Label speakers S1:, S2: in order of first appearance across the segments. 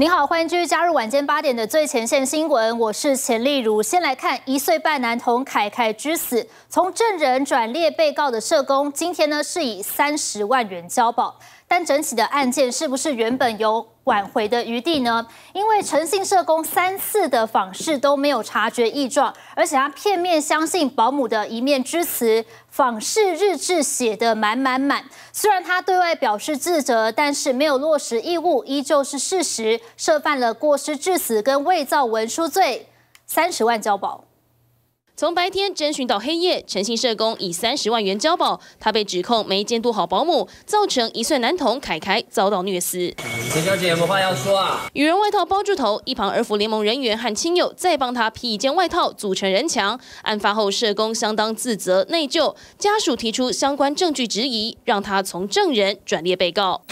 S1: 您好，欢迎继续加入晚间八点的最前线新闻，我是钱丽如。先来看一岁半男童凯凯之死，从证人转列被告的社工，今天呢是以三十万元交保。但整起的案件是不是原本由挽回的余地呢？因为诚信社工三次的访视都没有察觉异状，而且他片面相信保姆的一面之词，访视日志写得满满满。虽然他对外表示自责，但是没有落实义务，依旧是事实，涉犯了过失致死跟伪造文书罪，三十万交保。
S2: 从白天侦讯到黑夜，诚信社工以三十万元交保，他被指控没监督好保姆，造成一岁男童凯凯遭到虐死。
S3: 陈小姐有话要说啊？
S2: 羽绒外套包住头，一旁儿福联盟人员和亲友再帮他披一件外套，组成人墙。案发后，社工相当自责内疚，家属提出相关证据质疑，让他从证人转列被告。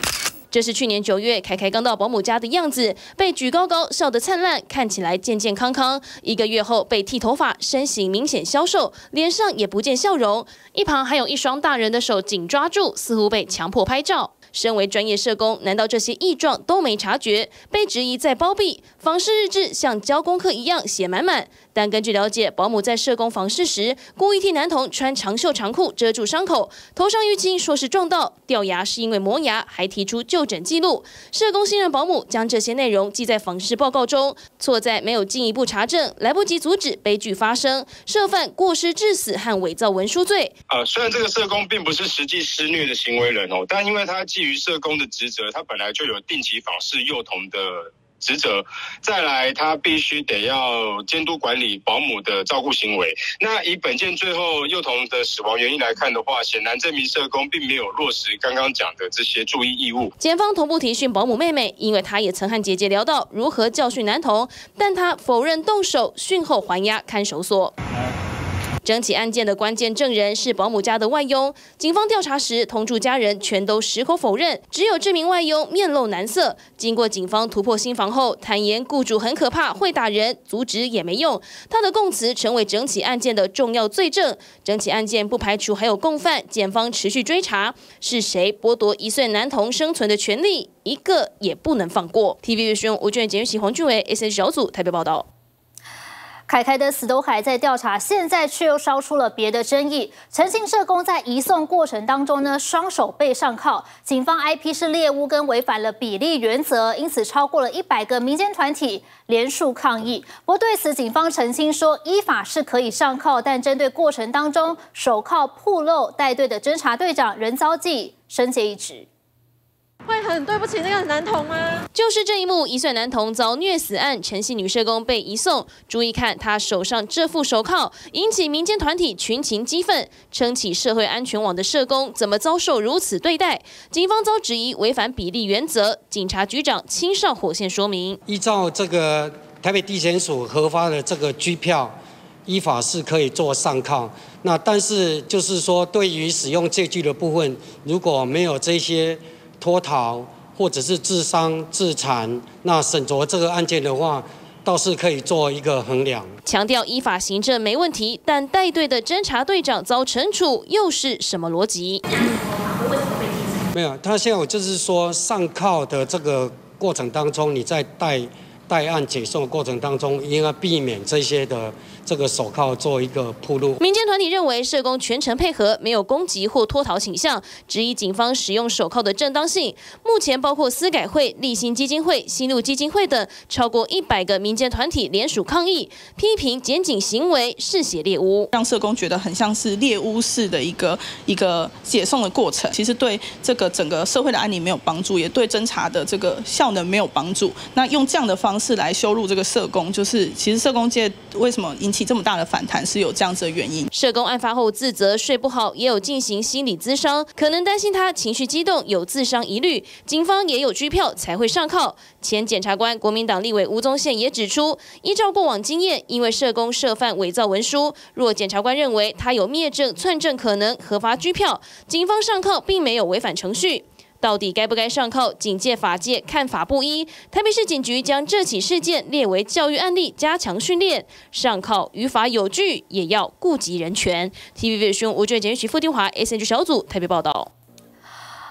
S2: 这是去年九月，凯凯刚到保姆家的样子，被举高高，笑得灿烂，看起来健健康康。一个月后被剃头发，身形明显消瘦，脸上也不见笑容，一旁还有一双大人的手紧抓住，似乎被强迫拍照。身为专业社工，难道这些异状都没察觉？被质疑在包庇，访视日志像交功课一样写满满。但根据了解，保姆在社工访视时，故意替男童穿长袖长裤遮住伤口，头上淤青说是撞到，掉牙是因为磨牙，还提出就诊记录。社工信任保姆，将这些内容记在访视报告中，错在没有进一步查证，来不及阻止悲剧发生，涉犯过失致死和伪造文书罪。
S4: 呃，虽然这个社工并不是实际施虐的行为人哦，但因为他基社工的职责，他本来就有定期访视幼童的。职责，再来，他必须得要监督管理保姆的照顾行为。那以本件最后幼童的死亡原因来看的话，显然这名社工并没有落实刚刚讲的这些注意义务。
S2: 检方同步提讯保姆妹妹，因为她也曾和姐姐聊到如何教训男童，但她否认动手，讯后还押看守所。整起案件的关键证人是保姆家的外佣。警方调查时，同住家人全都矢口否认，只有这名外佣面露难色。经过警方突破新房后，坦言雇主很可怕，会打人，阻止也没用。他的供词成为整起案件的重要罪证。整起案件不排除还有共犯，检方持续追查，是谁剥夺一岁男童生存的权利，一个也不能放过。TVB 新闻吴俊检视黄俊伟 S H 小组台北报道。
S1: 凯凯的死都还在调查，现在却又烧出了别的争议。诚信社工在移送过程当中呢，双手被上铐，警方 IP 是猎巫跟违反了比例原则，因此超过了一百个民间团体联署抗议。不过对此，警方澄清说，依法是可以上铐，但针对过程当中手铐破漏，带队的侦查队长仍遭记升阶一职。
S5: 很对不起那个男童吗？
S2: 就是这一幕，一岁男童遭虐死案，陈姓女社工被移送。注意看他手上这副手铐，引起民间团体群情激愤，撑起社会安全网的社工怎么遭受如此对待？警方遭质疑违反比例原则，警察局长亲上火线说明：
S6: 依照这个台北地检署核发的这个拘票，依法是可以做上铐。那但是就是说，对于使用借据的部分，如果没有这些。脱逃或者是自伤自残，那审酌这个案件的话，倒是可以做一个衡量。
S2: 强调依法行政没问题，但带队的侦查队长遭惩处，又是什么逻辑？
S6: 没有，他现在就是说上铐的这个过程当中，你在带带案解送的过程当中，应该避免这些的。这个手铐做一个铺路。
S2: 民间团体认为社工全程配合，没有攻击或脱逃倾向，质疑警方使用手铐的正当性。目前包括司改会、立新基金会、新路基金会等超过一百个民间团体联署抗议，批评检警行为嗜血猎巫，
S7: 让社工觉得很像是猎巫式的一个一个解送的过程。其实对这个整个社会的安宁没有帮助，也对侦查的这个效能没有帮助。那用这样的方式来羞辱这个社工，就是其实社工界为什么引？起这么大的反弹是有这样子的原因。
S2: 社工案发后自责睡不好，也有进行心理咨商，可能担心他情绪激动有自伤疑虑。警方也有拘票才会上铐。前检察官国民党立委吴宗宪也指出，依照过往经验，因为社工涉犯伪造文书，若检察官认为他有灭证篡证可能，核发拘票，警方上铐并没有违反程序。到底该不该上铐？警界、法界看法不一。台北市警局将这起事件列为教育案例，加强训练。上铐于法有据，也要顾及人权。TVB 新闻吴俊杰、徐富丁华 SNG 小组台北报道。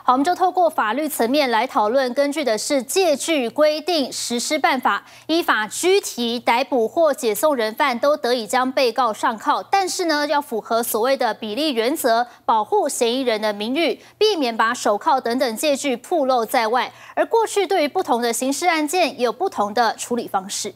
S1: 好，我们就透过法律层面来讨论，根据的是借据规定实施办法，依法拘提、逮捕或解送人犯，都得以将被告上铐。但是呢，要符合所谓的比例原则，保护嫌疑人的名誉，避免把手铐等等借据暴露在外。而过去对于不同的刑事案件，也有不同的处理方式。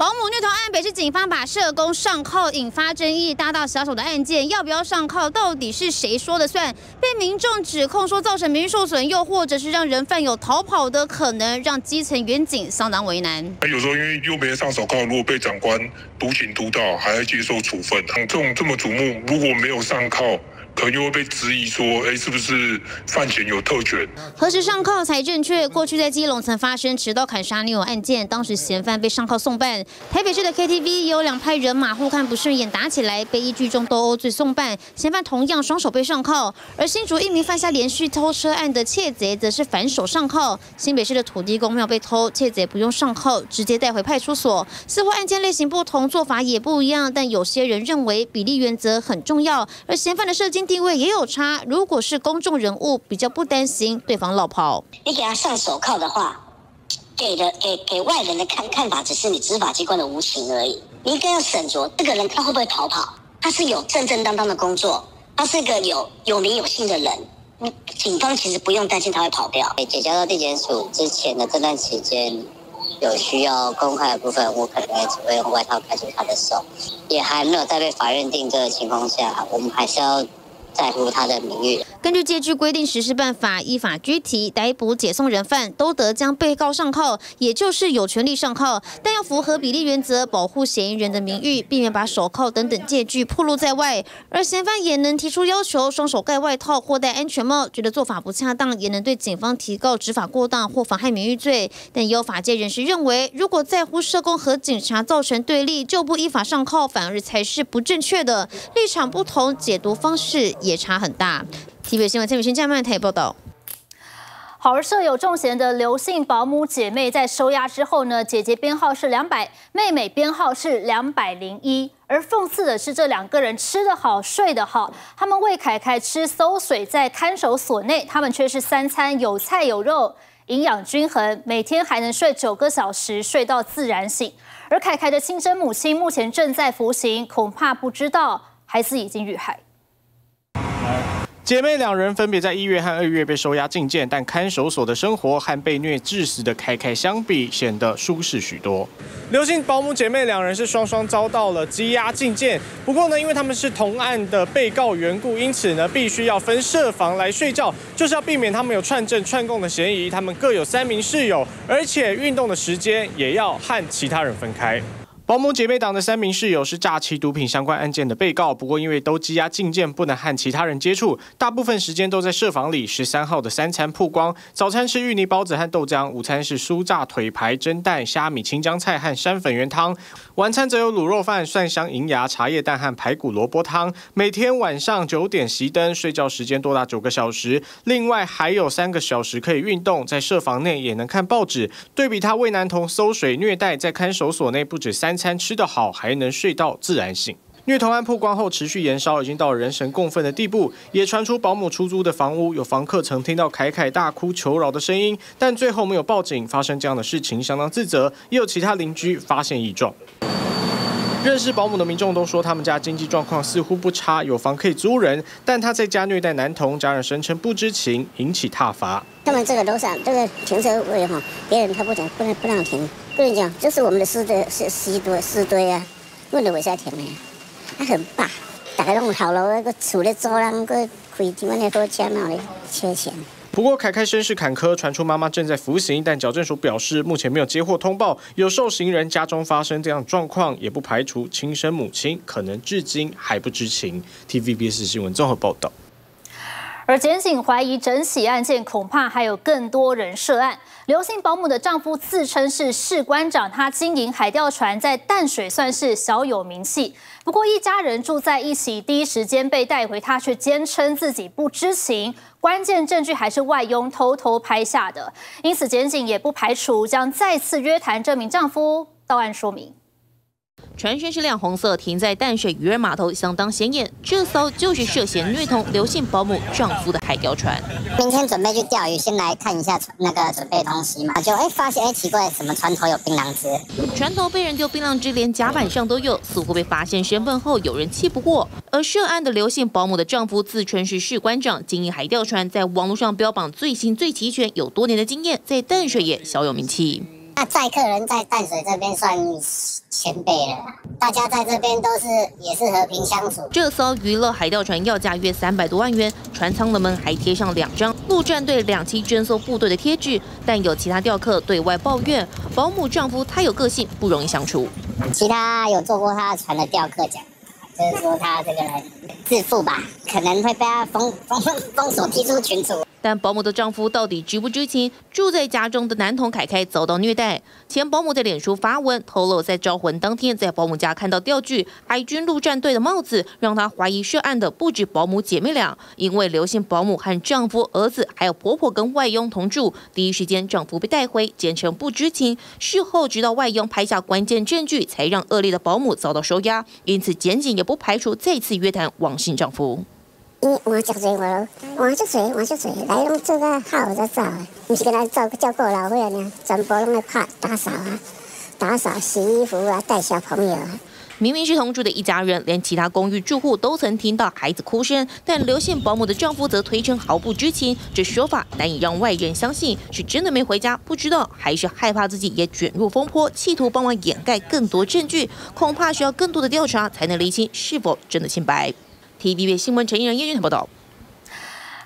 S8: 保姆虐童案，北市警方把社工上铐引发争议，大大小小的案件要不要上铐，到底是谁说了算？被民众指控说造成名誉受损，又或者是让人犯有逃跑的可能，让基层员警相当为难。
S9: 有时候因为又没上手铐，如果被长官督请督导，还要接受处分，这种这么瞩目，如果没有上铐。可能又会被质疑说，哎，是不是犯前有特权？
S8: 何时上铐才正确？过去在基隆曾发生持刀砍杀女友案件，当时嫌犯被上铐送办。台北市的 KTV 也有两派人马互看不顺眼打起来，被依聚众斗殴罪送办，嫌犯同样双手被上铐。而新竹一名犯下连续偷车案的窃贼，则是反手上铐。新北市的土地公庙被偷，窃贼不用上铐，直接带回派出所。似乎案件类型不同，做法也不一样，但有些人认为比例原则很重要，而嫌犯的射精。地位也有差，如果是公众人物，比较不担心对方落跑。
S10: 你给他上手铐的话，给的给给外人的看看法，只是你执法机关的无情而已。你应该要审酌这个人他会不会逃跑，他是有正正当当的工作，他是一个有有名有姓的人，警方其实不用担心他会跑掉。
S11: 解交到地检署之前的这段期间。有需要公开的部分，我可能只会用外套盖住他的手，也还没有在被法院定罪的情况下，我们还是要。在乎他的名誉。
S8: 根据借据规定实施办法，依法拘提、逮捕、解送人犯，都得将被告上铐，也就是有权利上铐，但要符合比例原则，保护嫌疑人的名誉，避免把手铐等等借据暴露在外。而嫌犯也能提出要求，双手盖外套或戴安全帽，觉得做法不恰当，也能对警方提告执法过当或妨害名誉罪。但也有法界人士认为，如果在乎社工和警察造成对立，就不依法上铐，反而才是不正确的。立场不同，解读方式。也差很大。TVB 新闻陈宇轩、江曼台报道。
S1: 好，而舍有中嫌的刘姓保姆姐妹在收押之后呢，姐姐编号是两百，妹妹编号是两百零一。而讽刺的是，这两个人吃得好，睡得好，他们为凯凯吃馊水，在看守所内，他们却是三餐有菜有肉，营养均衡，每天还能睡九个小时，睡到自然醒。而凯凯的亲生母亲目前正在服刑，恐怕不知道孩子已经遇害。
S12: 姐妹两人分别在一月和二月被收押禁见，但看守所的生活和被虐致死的开开相比，显得舒适许多。刘姓保姆姐妹两人是双双遭到了羁押禁见，不过呢，因为他们是同案的被告缘故，因此呢，必须要分设房来睡觉，就是要避免他们有串证串供的嫌疑。他们各有三名室友，而且运动的时间也要和其他人分开。保姆姐妹党的三名室友是诈欺毒品相关案件的被告，不过因为都羁押禁见，不能和其他人接触，大部分时间都在设房里。十三号的三餐曝光：早餐吃芋泥包子和豆浆，午餐是酥炸腿排、蒸蛋、虾米、青江菜和山粉圆汤，晚餐则有卤肉饭、蒜香银芽、茶叶蛋和排骨萝卜汤。每天晚上九点熄灯，睡觉时间多达九个小时，另外还有三个小时可以运动，在设房内也能看报纸。对比他为男童搜水虐待，在看守所内不止三。餐吃得好，还能睡到自然醒。虐童案曝光后持续燃烧，已经到了人神共愤的地步。也传出保姆出租的房屋有房客曾听到凯凯大哭求饶的声音，但最后没有报警。发生这样的事情相当自责。也有其他邻居发现异状。认识保姆的民众都说，他们家经济状况似乎不差，有房可以租人，但他在家虐待男童，家人声称不知情，引起挞伐。
S13: 他们这个楼上这个停车位哈，别人他不讲，不能不让停。跟你讲，这是我们的私堆，是尸堆，尸堆啊，问的为啥停呢？他很霸，大家弄好了，那个厝咧租人，个开几万的多钱那里缺钱。
S12: 不过凯凯身世坎坷，传出妈妈正在服刑，但矫正署表示目前没有接获通报有受刑人家中发生这样状况，也不排除亲生母亲可能至今还不知情。TVBS 新闻综合报道。
S1: 而检警怀疑整起案件恐怕还有更多人涉案。刘姓保姆的丈夫自称是士官长，他经营海钓船，在淡水算是小有名气。不过一家人住在一起，第一时间被带回，他却坚称自己不知情，关键证据还是外佣偷偷拍下的。因此检警也不排除将再次约谈这名丈夫到案说明。
S14: 船身是亮红色，停在淡水渔人码头，相当显眼。这艘就是涉嫌虐童刘姓保姆丈夫的海钓船。
S11: 明天准备去钓鱼，先来看一下那个准备东西嘛，就哎发现哎奇怪，什么船头有槟榔汁？
S14: 船头被人丢槟榔汁，连甲板上都有，似乎被发现身份后有人气不过。而涉案的刘姓保姆的丈夫自称是士官长，经营海钓船，在网络上标榜最新最齐全，有多年的经验，在淡水也小有名气。
S11: 那载客人在淡水这边算前辈了，大家在这边都是也是和平相处。
S14: 这艘娱乐海钓船要价约三百多万元，船舱的门还贴上两张陆战队两栖侦搜部队的贴纸，但有其他钓客对外抱怨，保姆丈夫太有个性，不容易相处。
S11: 其他有坐过他的船的钓客讲，就是说他这个人自负吧，可能会被他封封封锁踢出群组。
S14: 但保姆的丈夫到底知不知情？住在家中的男童凯凯遭到虐待。前保姆在脸书发文透露，在招魂当天，在保姆家看到钓具海军陆战队的帽子，让他怀疑涉案的不止保姆姐妹俩，因为刘姓保姆和丈夫、儿子还有婆婆跟外佣同住。第一时间，丈夫被带回，坚称不知情。事后，直到外佣拍下关键证据，才让恶劣的保姆遭到收押。因此，检警也不排除再次约谈王姓丈夫。
S15: 你换只嘴我咯，换只嘴，换只嘴，来拢做个好就走，唔是跟他照照顾老伙呢，全部拢来拍打扫啊，打扫、洗衣服啊，带小朋友啊。
S14: 明明是同住的一家人，连其他公寓住户都曾听到孩子哭声，但刘姓保姆的丈夫则推称毫不知情，这说法难以让外人相信，是真的没回家不知道，还是害怕自己也卷入风波，企图帮忙掩盖更多证据，恐怕需要更多的调查才能厘清是否真的清白。TVB 新闻陈怡仁叶俊报道：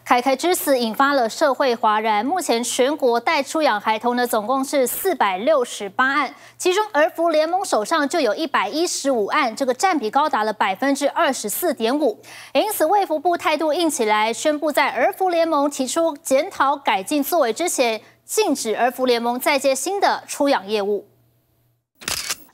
S1: 凯凯之死引发了社会哗然。目前全国待出养孩童的总共是四百六十八案，其中儿福联盟手上就有一百一十五案，这个占比高达了百分之二十四点五。因此，卫福部态度硬起来，宣布在儿福联盟提出检讨改进作为之前，禁止儿福联盟再接新的出养业务。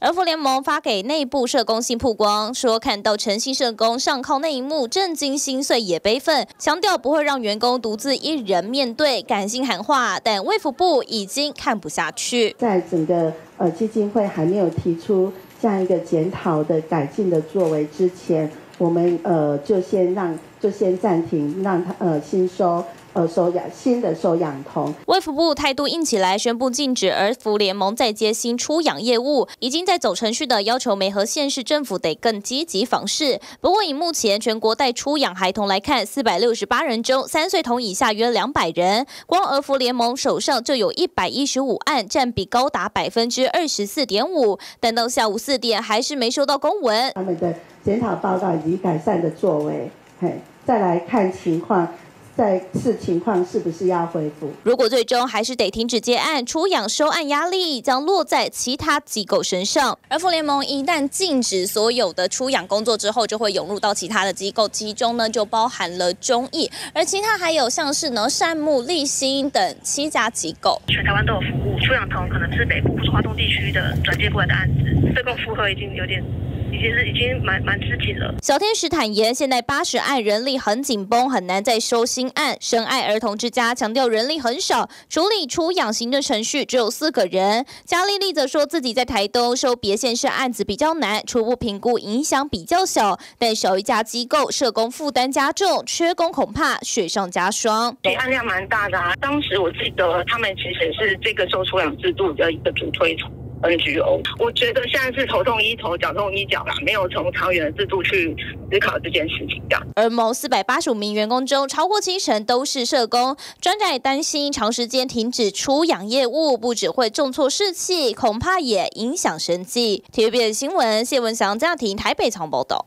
S16: 而福联盟发给内部社工信曝光，说看到诚信社工上铐那一幕，震惊、心碎也悲愤，强调不会让员工独自一人面对，感性喊话。但卫福部已经看不下去，
S17: 在整个呃基金会还没有提出这样一个检讨的改进的作为之前，我们呃就先让就先暂停，让他呃新收。呃，收养新的收养童，
S16: 卫福部态度硬起来，宣布禁止儿福联盟再接新出养业务，已经在走程序的要求，梅和县市政府得更积极访视。不过以目前全国待出养孩童来看，四百六十八人中，三岁童以下约两百人，光儿福联盟手上就有一百一十五案，占比高达百分之二十四点五。但到下午四点，还是没收到公文。
S17: 他们的检讨报告以及改善的作为，嘿，再来看情况。再次情况是不是要恢复？
S16: 如果最终还是得停止接案，出养收案压力将落在其他机构身上。而妇联盟一旦禁止所有的出养工作之后，就会涌入到其他的机构，其中呢就包含了中艺，而其他还有像是呢善木、立新等七家机构。
S18: 全台湾都有服务出养童，可能是北部或是华东地区的转接过来的案子，这个负荷已经有点。其实已经蛮蛮吃紧了。
S16: 小天使坦言，现在八十案人力很紧绷，很难再收新案。深爱儿童之家强调人力很少，处理出养行政程序只有四个人。嘉丽丽则说自己在台东收别县市案子比较难，初步评估影响比较小，但少一家机构，社工负担加重，缺工恐怕雪上加霜。
S18: 对案量蛮大的啊，当时我记得他们其实是这个收出养制度的一个主推。NGO，我觉得现在是头痛医头，脚痛医脚啦，没有从长远的制度去思考这件事情。这样，
S16: 而某四百八十五名员工中，超过七成都是社工。专家也担心，长时间停止出养业务，不只会重挫士气，恐怕也影响生计。TVB 新闻，谢文祥家庭台北仓报道。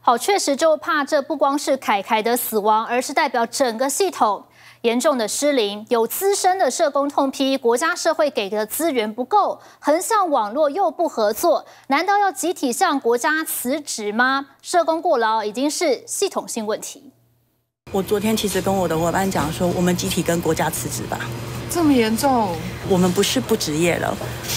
S1: 好，确实就怕这不光是凯凯的死亡，而是代表整个系统。严重的失灵，有资深的社工痛批国家社会给的资源不够，横向网络又不合作，难道要集体向国家辞职吗？社工过劳已经是系统性问题。
S19: 我昨天其实跟我的伙伴讲说，我们集体跟国家辞职吧。
S20: 这么严重？
S19: 我们不是不职业了，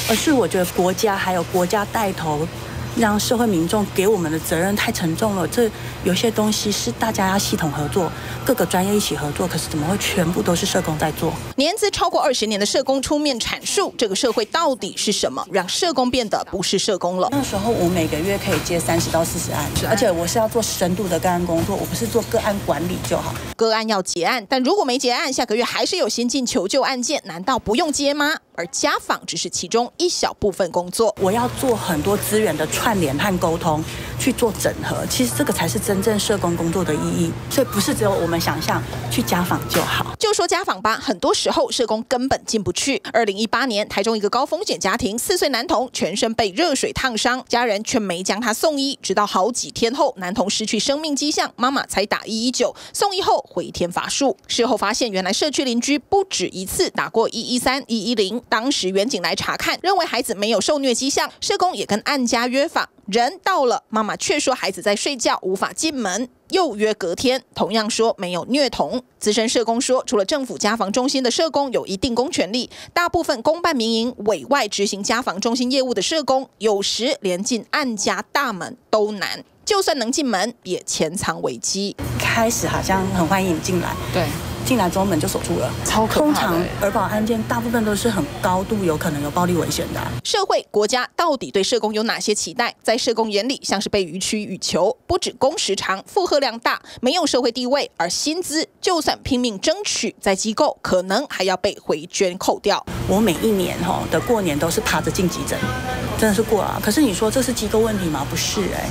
S19: 而是我觉得国家还有国家带头。让社会民众给我们的责任太沉重了。这有些东西是大家要系统合作，各个专业一起合作，可是怎么会全部都是社工在做？
S21: 年资超过二十年的社工出面阐述，这个社会到底是什么，让社工变得不是社工了。
S19: 那时候我每个月可以接三十到四十案，而且我是要做深度的个案工作，我不是做个案管理就好。
S21: 个案要结案，但如果没结案，下个月还是有新进求救案件，难道不用接吗？而家访只是其中一小部分工作，
S19: 我要做很多资源的串联和沟通，去做整合。其实这个才是真正社工工作的意义，所以不是只有我们想象去家访就好。
S21: 就说家访吧，很多时候社工根本进不去。二零一八年，台中一个高风险家庭，四岁男童全身被热水烫伤，家人却没将他送医，直到好几天后，男童失去生命迹象，妈妈才打一一九，送医后回天乏术。事后发现，原来社区邻居不止一次打过一一三、一一零。当时远警来查看，认为孩子没有受虐迹象，社工也跟案家约访，人到了，妈妈却说孩子在睡觉，无法进门，又约隔天，同样说没有虐童。资深社工说，除了政府家防中心的社工有一定公权力，大部分公办民营委外执行家防中心业务的社工，有时连进案家大门都难，就算能进门，也潜藏危机。
S19: 开始好像很欢迎你进来，
S21: 对。
S19: 进来之后门就锁住了，
S21: 超可怕
S19: 通常儿保案件大部分都是很高度有可能有暴力危险的。
S21: 社会国家到底对社工有哪些期待？在社工眼里，像是被予取予求，不止工时长、负荷量大，没有社会地位，而薪资就算拼命争取，在机构可能还要被回捐扣掉。
S19: 我每一年哈的过年都是爬着进急诊，真的是过啊。可是你说这是机构问题吗？不是哎。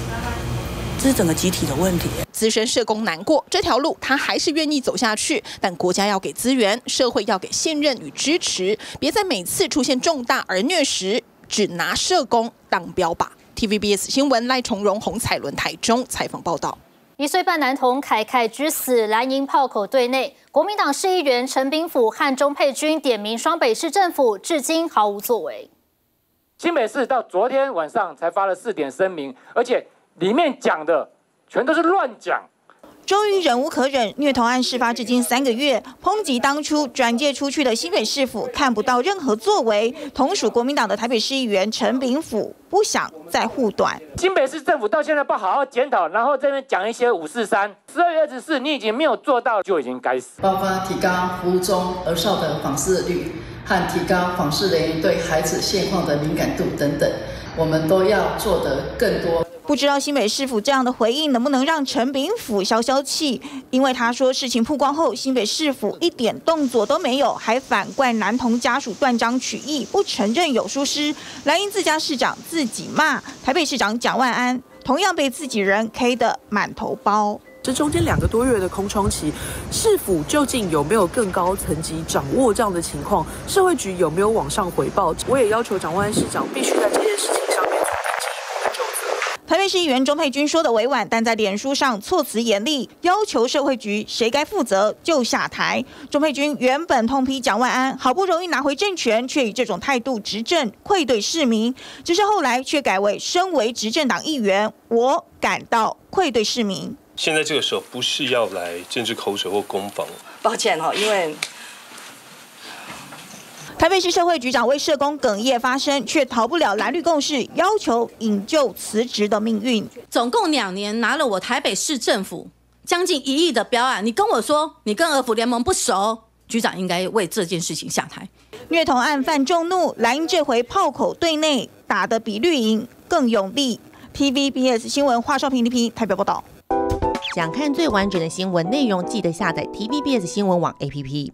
S19: 这是整个集体的问题。
S21: 资深社工难过这条路，他还是愿意走下去，但国家要给资源，社会要给信任与支持，别在每次出现重大而虐时，只拿社工当标靶。TVBS 新闻赖崇荣、洪彩伦台中采访报道。
S1: 一岁半男童凯凯之死，蓝营炮口对内，国民党市议员陈炳甫和钟佩君点名双北市政府，至今毫无作为。
S22: 新北市到昨天晚上才发了四点声明，而且。里面讲的全都是乱讲。
S21: 终于忍无可忍，虐童案事发至今三个月，抨击当初转介出去的新北市府看不到任何作为。同属国民党的台北市议员陈炳甫不想再护短。
S22: 新北市政府到现在不好好检讨，然后这边讲一些五四三。十二月二十四，你已经没有做到，就已经该死。
S23: 包括提高服务中儿少的访视率和提高访视人员对孩子现况的敏感度等等，我们都要做得更多。
S21: 不知道新北市府这样的回应能不能让陈炳甫消消气？因为他说事情曝光后，新北市府一点动作都没有，还反怪男童家属断章取义，不承认有疏失。蓝营自家市长自己骂台北市长蒋万安，同样被自己人 K 的满头包。
S24: 这中间两个多月的空窗期，市府究竟有没有更高层级掌握这样的情况？社会局有没有往上回报？我也要求蒋万安市长必须在这件事情。
S21: 台北市议员钟佩君说的委婉，但在脸书上措辞严厉，要求社会局谁该负责就下台。钟佩君原本痛批蒋万安，好不容易拿回政权，却以这种态度执政，愧对市民。只是后来却改为身为执政党议员，我感到愧对市民。
S25: 现在这个时候不是要来政治口水或攻防。
S24: 抱歉哈，因为。
S21: 台北市社会局长为社工哽咽发声，却逃不了蓝绿共识，要求引咎辞职的命运。
S26: 总共两年拿了我台北市政府将近一亿的标案，你跟我说你跟俄府联盟不熟，局长应该为这件事情下台。
S21: 虐童案犯众怒，蓝营这回炮口对内打得比绿营更用力。TVBS 新闻华少平 P 台北报道。
S14: 想看最完整的新闻内容，记得下载 TVBS 新闻网 APP。